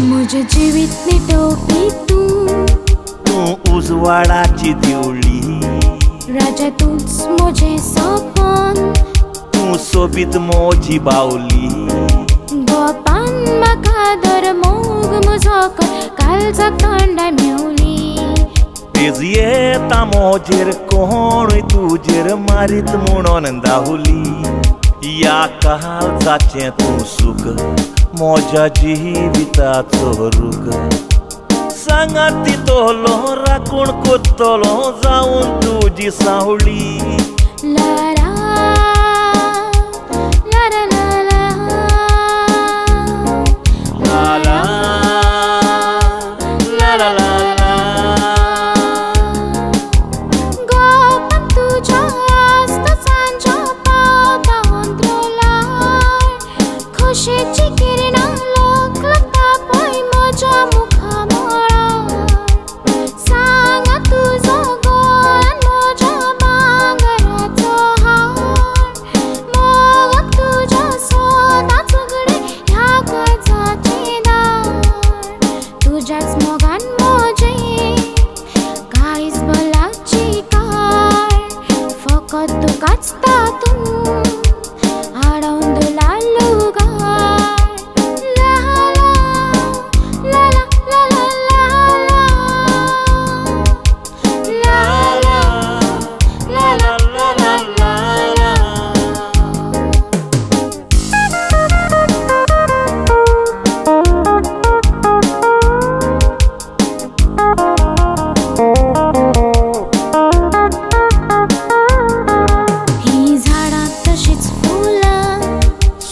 मुझ जीवित ने टोकी तू। तू उजवाडाची देवळी राजा तूच मुझे सोपान। तू सोबित मोजी बावली। गोपान म्हाका दर मोग मुजो काल कान्डा म्यूली, तेज येता मोजेर कोणूय तुजेर मारीत म्हणून दाहुली या काळजाचें तूं सुख म्हज्या जिविताचो रूख सांगात ती तोलो राखूण कोत्तलो जावन तुजी सावळी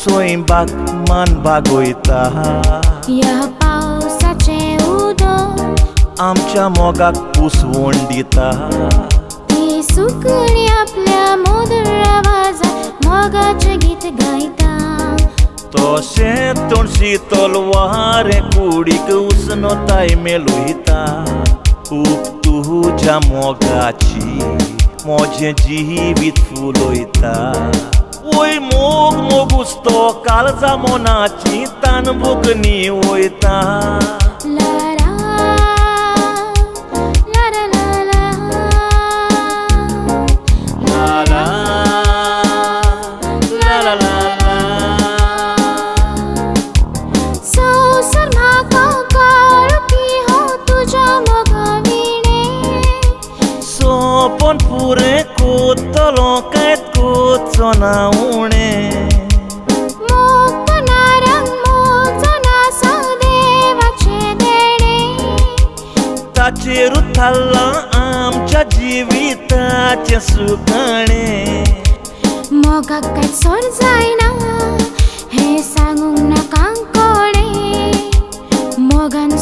स्वयंबाग मान बागोयता ह्या पावसाचें उदक आमच्या मोगाक पुसवण दिता ती सुकणी आपल्या मधुर आवाजात मोगाचें गीत गायता। तोशें तोणशी तलवारे कुडीक उसनोताय मेलुयता खूब तुज्या मोगाची मोजें जिवीत फुलोयता Oi mog mogusto calza monacita în bucnii uitat ના ઉણે તાचेरू थाल्ला आमच्या जिविताचे सुकणे मोगाक काय सोड जायना हे सांगूंक नाका कोणे मोगान